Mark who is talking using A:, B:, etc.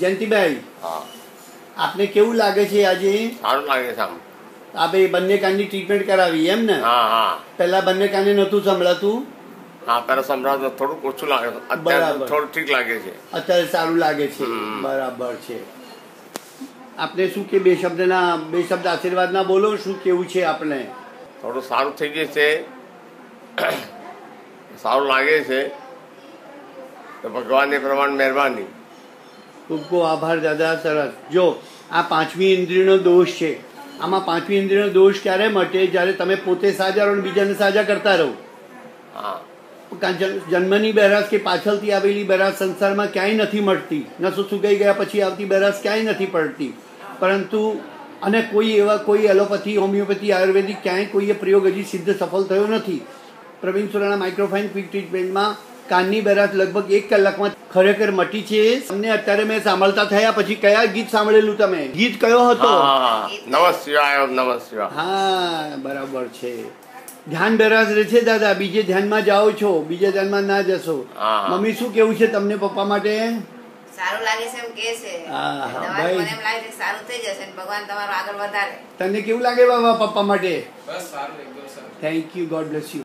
A: જયંતિભાઈ
B: હા.
A: આપને કેવું લાગે છે આજે?
B: સારું લાગે છે આમ.
A: આપણે બંને કાનની ટ્રીટમેન્ટ કરાવી એમ ને?
B: હા હા.
A: પહેલા બંને કાને નહોતું સંભળાતું?
B: હા પેલા સંભળાવતો થોડુંક ઓછું લાગે
A: બરાબર.
B: થોડું ઠીક લાગે છે.
A: અત્યારે સારું લાગે છે. બરાબર છે. આપને શું કે બે શબ્દના બે શબ્દ આશીર્વાદના બોલો શું કેવું છે આપણે
B: થોડું સારું થઈ ગયું છે. સારું લાગે છે. તો ભગવાનની પ્રમાણ મહેરબાની.
A: ખૂબ ખૂબ આભાર દાદા સરસ. જો આ પાંચમી ઇન્દ્રિયનો દોષ છે. આમાં પાંચમી ઇન્દ્રિયનો દોષ ક્યારે મટે? જ્યારે તમે પોતે સાજા રહો અને બીજાને સાજા કરતા રહો. જન્મની બહેરાશ કે પાછળથી આવેલી બહેરાશ સંસારમાં ક્યાંય નથી મળતી નસો સુકાઈ ગયા પછી આવતી બહેરાશ ક્યાંય નથી પડતી. પરંતુ અને કોઈ એવા કોઈ એલોપેથી હોમિયોપેથી આયુર્વેદિક ક્યાંય કોઈએ પ્રયોગ હજી સિદ્ધ સફળ થયો નથી. પ્રવીણ સુરાણા માઇક્રોફાઇન ક્વિક ટ્રીટમેન્ટમાં કાનની બહેરાશ લગભગ એક કલાકમાં ખરેખર મટી છે. તમને અત્યારે મેં સાંભળતા થયા પછી કયા ગીત સાંભળેલું તમે? ગીત કયો હતો?
B: હા
A: બરાબર છે. ધ્યાન બેરાશ રહે છે દાદા બીજે ધ્યાનમાં જાઓ છો બીજે ધ્યાનમાં ના જશો. મમ્મી શું કેવું છે તમને પપ્પા માટે?
C: સારું લાગે છે એમ કે છે.
A: હા, હા,
C: દવા
A: ભાઈ.
C: મને એમ લાગે છે સારું થઈ જશે ભગવાન તમારું આગળ વધારે.
A: તને કેવું લાગે બાબા પપ્પા માટે?
D: બસ સારું એકદમ
A: thank you God bless you